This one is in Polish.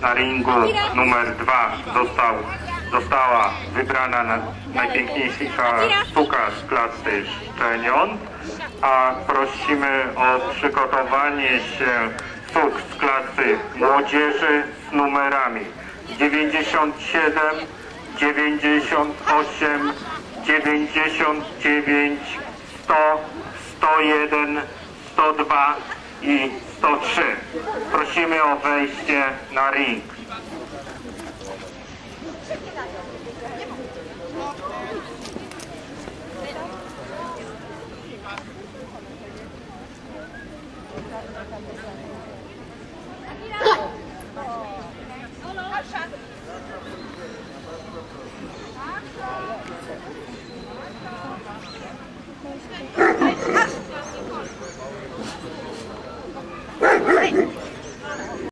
na ringu numer dwa został, została wybrana na, najpiękniejsza sztuka z klasy szczeniąt, a prosimy o przygotowanie się sztuk z klasy młodzieży z numerami 97, 98, 99, 100, 101, 102 i 103. Prosimy o wejście na ring. Thank you. Hey!